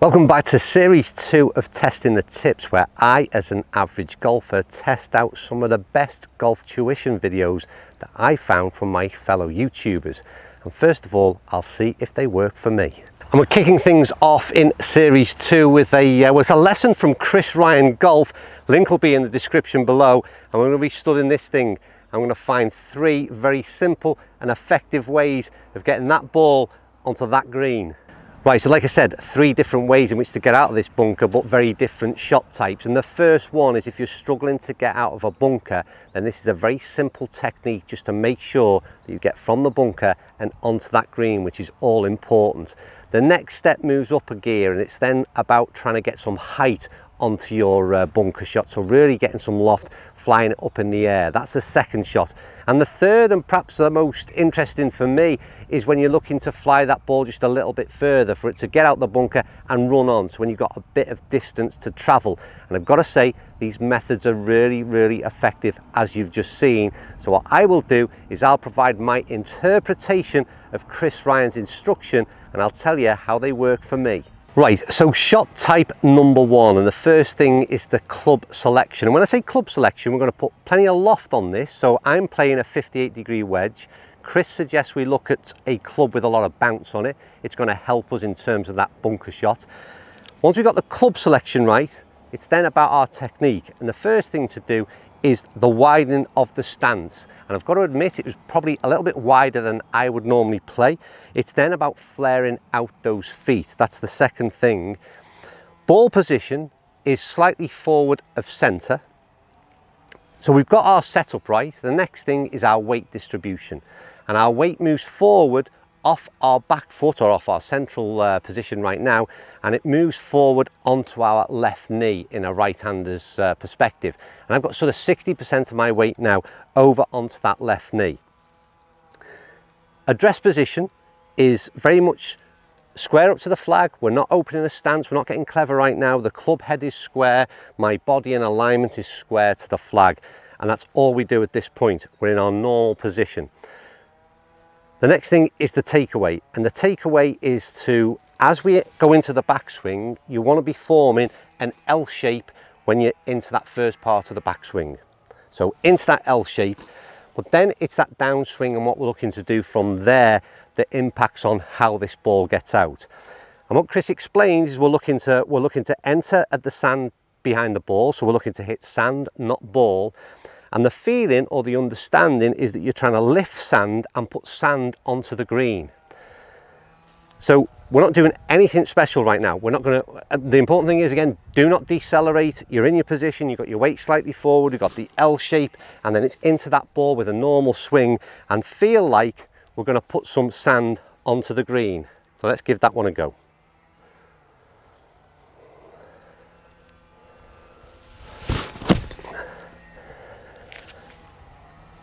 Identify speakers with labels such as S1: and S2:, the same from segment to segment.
S1: Welcome back to series two of testing the tips where I as an average golfer test out some of the best golf tuition videos that I found from my fellow YouTubers and first of all I'll see if they work for me. And we're kicking things off in series two with a, uh, was a lesson from Chris Ryan Golf. Link will be in the description below and we're going to be studying this thing. I'm going to find three very simple and effective ways of getting that ball onto that green. Right, so like I said, three different ways in which to get out of this bunker, but very different shot types. And the first one is if you're struggling to get out of a bunker, then this is a very simple technique just to make sure that you get from the bunker and onto that green, which is all important. The next step moves up a gear and it's then about trying to get some height onto your uh, bunker shot. So really getting some loft, flying it up in the air. That's the second shot. And the third and perhaps the most interesting for me is when you're looking to fly that ball just a little bit further for it to get out the bunker and run on. So when you've got a bit of distance to travel. And I've got to say, these methods are really, really effective as you've just seen. So what I will do is I'll provide my interpretation of Chris Ryan's instruction and I'll tell you how they work for me. Right, so shot type number one, and the first thing is the club selection. And when I say club selection, we're to put plenty of loft on this. So I'm playing a 58 degree wedge. Chris suggests we look at a club with a lot of bounce on it. It's to help us in terms of that bunker shot. Once we've got the club selection right, it's then about our technique. And the first thing to do is the widening of the stance. And I've got to admit, it was probably a little bit wider than I would normally play. It's then about flaring out those feet. That's the second thing. Ball position is slightly forward of center. So we've got our setup right. The next thing is our weight distribution. And our weight moves forward off our back foot or off our central uh, position right now and it moves forward onto our left knee in a right-hander's uh, perspective. And I've got sort of 60% of my weight now over onto that left knee. Address position is very much square up to the flag. We're not opening a stance. We're not getting clever right now. The club head is square. My body and alignment is square to the flag. And that's all we do at this point. We're in our normal position the next thing is the takeaway, and the takeaway is to, as we go into the backswing, you want to be forming an L shape when you're into that first part of the backswing. So into that L shape, but then it's that downswing and what we're looking to do from there that impacts on how this ball gets out. And what Chris explains is we're looking to, we're looking to enter at the sand behind the ball, so we're looking to hit sand, not ball, and the feeling or the understanding is that you're trying to lift sand and put sand onto the green. So we're not doing anything special right now. We're not going to, uh, the important thing is again, do not decelerate. You're in your position, you've got your weight slightly forward, you've got the L shape, and then it's into that ball with a normal swing and feel like we're going to put some sand onto the green. So let's give that one a go.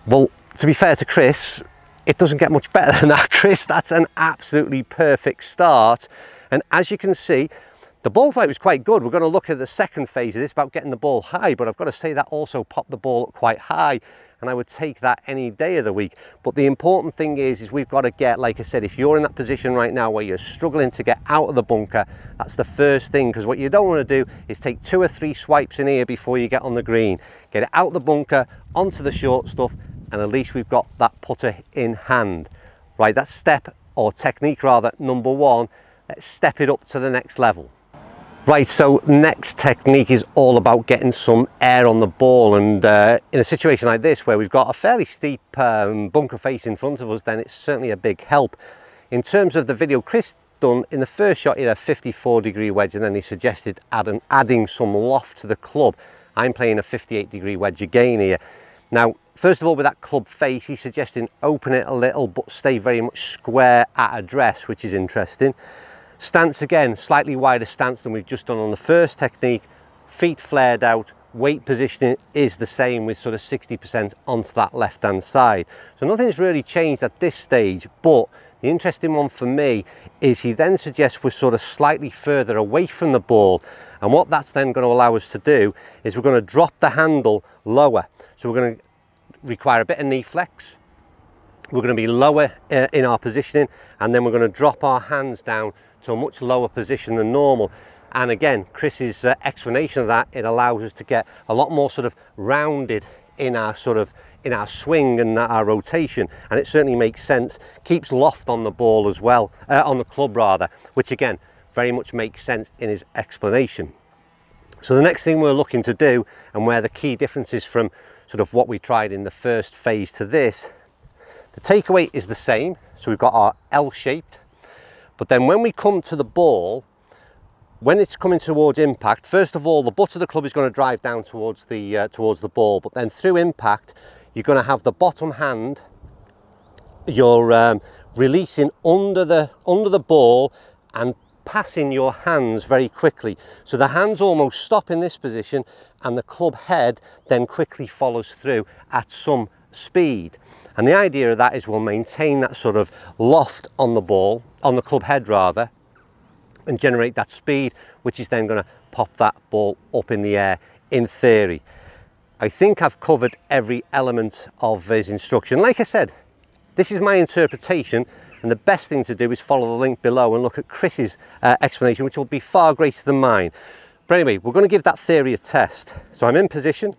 S1: Well, to be fair to Chris, it doesn't get much better than that, Chris. That's an absolutely perfect start. And as you can see, the ball flight was quite good. We're going to look at the second phase of this about getting the ball high, but I've got to say that also popped the ball up quite high and I would take that any day of the week. But the important thing is, is we've got to get, like I said, if you're in that position right now where you're struggling to get out of the bunker, that's the first thing, because what you don't want to do is take two or three swipes in here before you get on the green. Get it out the bunker, onto the short stuff, and at least we've got that putter in hand. Right, that's step, or technique rather, number one. Let's step it up to the next level. Right, so next technique is all about getting some air on the ball and uh, in a situation like this where we've got a fairly steep um, bunker face in front of us then it's certainly a big help. In terms of the video Chris done, in the first shot he had a 54 degree wedge and then he suggested adding, adding some loft to the club. I'm playing a 58 degree wedge again here. Now First of all, with that club face, he's suggesting open it a little, but stay very much square at address, which is interesting. Stance again, slightly wider stance than we've just done on the first technique. Feet flared out, weight positioning is the same with sort of 60% onto that left-hand side. So nothing's really changed at this stage, but the interesting one for me is he then suggests we're sort of slightly further away from the ball. And what that's then going to allow us to do is we're going to drop the handle lower. So we're going to require a bit of knee flex. We're going to be lower uh, in our positioning and then we're going to drop our hands down to a much lower position than normal. And again, Chris's uh, explanation of that, it allows us to get a lot more sort of rounded in our sort of in our swing and our rotation and it certainly makes sense. Keeps loft on the ball as well uh, on the club rather which again very much makes sense in his explanation. So the next thing we're looking to do and where the key differences from sort of what we tried in the first phase to this the takeaway is the same. So we've got our L shaped but then when we come to the ball when it's coming towards impact, first of all, the butt of the club is going to drive down towards the, uh, towards the ball, but then through impact, you're going to have the bottom hand, you're um, releasing under the, under the ball and passing your hands very quickly. So the hands almost stop in this position and the club head then quickly follows through at some speed. And the idea of that is we'll maintain that sort of loft on the ball, on the club head rather, and generate that speed, which is then going to pop that ball up in the air in theory. I think I've covered every element of his instruction. Like I said, this is my interpretation and the best thing to do is follow the link below and look at Chris's uh, explanation, which will be far greater than mine. But anyway, we're going to give that theory a test. So I'm in position,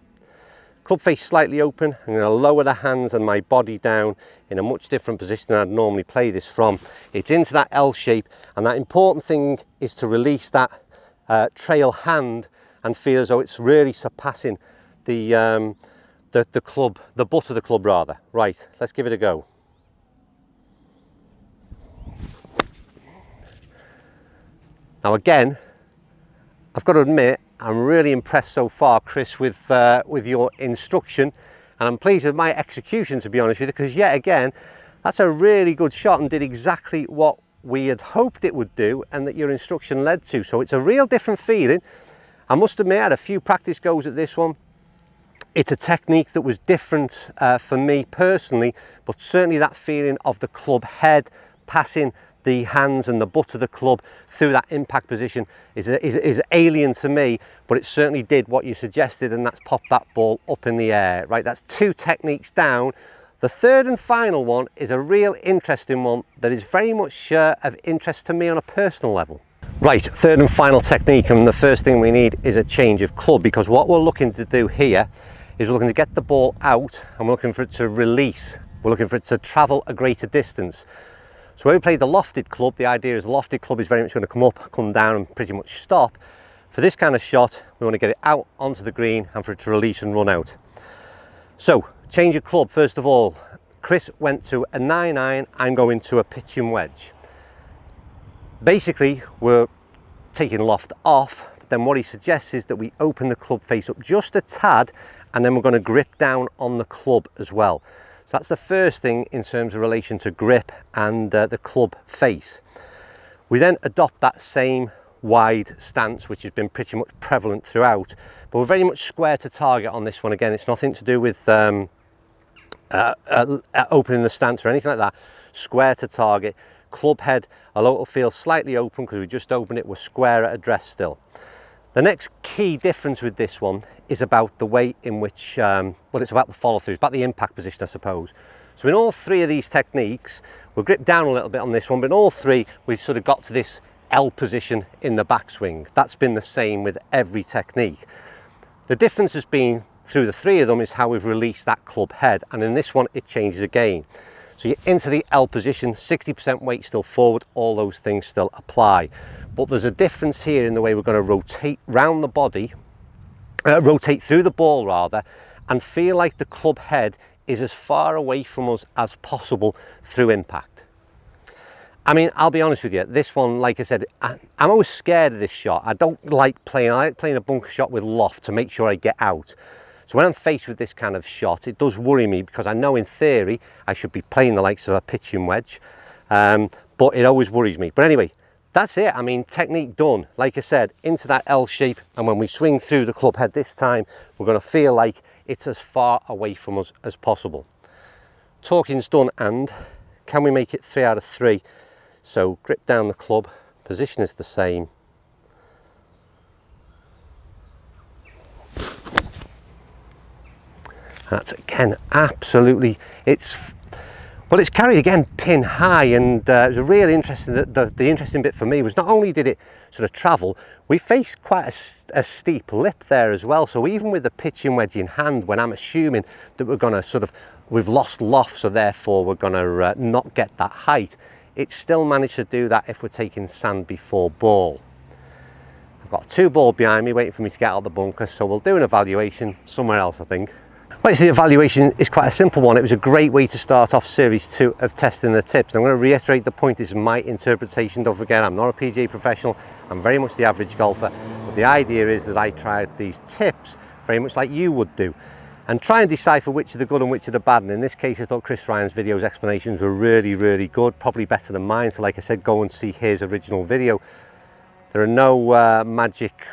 S1: Club face slightly open, I'm going to lower the hands and my body down in a much different position than I'd normally play this from. It's into that L shape and that important thing is to release that uh, trail hand and feel as though it's really surpassing the, um, the, the club, the butt of the club rather. Right, let's give it a go. Now again, I've got to admit, I'm really impressed so far, Chris, with, uh, with your instruction. And I'm pleased with my execution, to be honest with you, because yet again, that's a really good shot and did exactly what we had hoped it would do and that your instruction led to. So it's a real different feeling. I must admit, I had a few practice goes at this one. It's a technique that was different uh, for me personally, but certainly that feeling of the club head passing the hands and the butt of the club through that impact position is, is, is alien to me, but it certainly did what you suggested and that's pop that ball up in the air, right? That's two techniques down. The third and final one is a real interesting one that is very much uh, of interest to me on a personal level. Right, third and final technique, and the first thing we need is a change of club because what we're looking to do here is we're looking to get the ball out and we're looking for it to release. We're looking for it to travel a greater distance. So when we play the lofted club, the idea is the lofted club is very much going to come up, come down and pretty much stop. For this kind of shot, we want to get it out onto the green and for it to release and run out. So change of club, first of all. Chris went to a 9-9, I'm going to a pitching wedge. Basically, we're taking loft off, then what he suggests is that we open the club face up just a tad and then we're going to grip down on the club as well. So that's the first thing in terms of relation to grip and uh, the club face. We then adopt that same wide stance, which has been pretty much prevalent throughout, but we're very much square to target on this one. Again, it's nothing to do with um, uh, uh, uh opening the stance or anything like that. Square to target, club head, although it'll feel slightly open because we just opened it, we're square at address still. The next key difference with this one is about the way in which, um, well, it's about the follow through, it's about the impact position, I suppose. So in all three of these techniques, we'll grip down a little bit on this one, but in all three, we've sort of got to this L position in the backswing. That's been the same with every technique. The difference has been through the three of them is how we've released that club head. And in this one, it changes again. So you're into the L position, 60% weight still forward, all those things still apply but there's a difference here in the way we're going to rotate round the body, uh, rotate through the ball rather, and feel like the club head is as far away from us as possible through impact. I mean, I'll be honest with you, this one, like I said, I, am always scared of this shot. I don't like playing, I like playing a bunker shot with loft to make sure I get out. So when I'm faced with this kind of shot, it does worry me because I know in theory I should be playing the likes of a pitching wedge, um, but it always worries me. But anyway, that's it. I mean, technique done. Like I said, into that L shape. And when we swing through the club head this time, we're going to feel like it's as far away from us as possible. Talking's done and can we make it three out of three? So grip down the club, position is the same. That's again, absolutely, it's Well, it's carried again pin high, and uh, it was really interesting. The, the, the, interesting bit for me was not only did it sort of travel, we faced quite a, a, steep lip there as well. So even with the pitching wedge in hand, when I'm assuming that we're going to sort of we've lost loft, so therefore we're going to uh, not get that height, it still managed to do that if we're taking sand before ball. I've got two ball behind me waiting for me to get out of the bunker, so we'll do an evaluation somewhere else, I think. Well, the evaluation is quite a simple one. It was a great way to start off series two of testing the tips. I'm going to reiterate the point, is my interpretation. Don't forget, I'm not a PGA professional. I'm very much the average golfer. But the idea is that I tried these tips very much like you would do and try and decipher which are the good and which are the bad. And in this case, I thought Chris Ryan's videos explanations were really, really good, probably better than mine. So like I said, go and see his original video. There are no uh, magic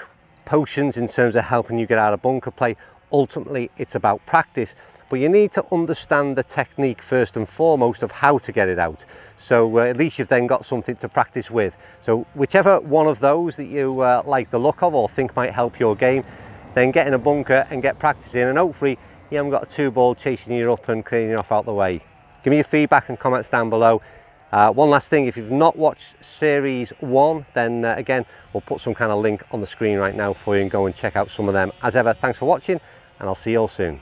S1: potions in terms of helping you get out of bunker play ultimately it's about practice. But you need to understand the technique first and foremost of how to get it out. So uh, at least you've then got something to practice with. So whichever one of those that you uh, like the look of or think might help your game then get in a bunker and get practicing. And hopefully you haven't got a two ball chasing you up and cleaning off out the way. Give me your feedback and comments down below. Uh, one last thing, if you've not watched series one, then uh, again, we'll put some kind of link on the screen right now for you and go and check out some of them. As ever, thanks for watching and I'll see you all soon.